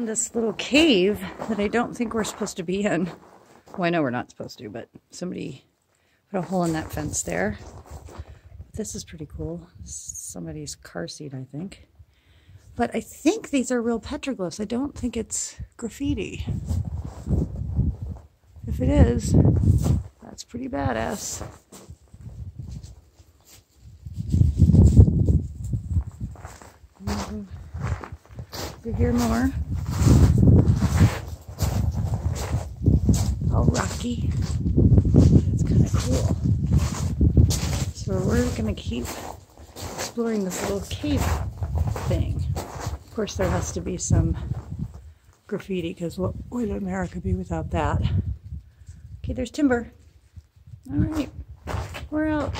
This little cave that I don't think we're supposed to be in. Well, I know we're not supposed to, but somebody put a hole in that fence there. This is pretty cool. Somebody's car seat, I think. But I think these are real petroglyphs. I don't think it's graffiti. If it is, that's pretty badass. Mm-hmm. You hear more. All rocky. It's kind of cool. So we're gonna keep exploring this little cave thing. Of course, there has to be some graffiti because what would America be without that? Okay, there's timber. All right, we're out.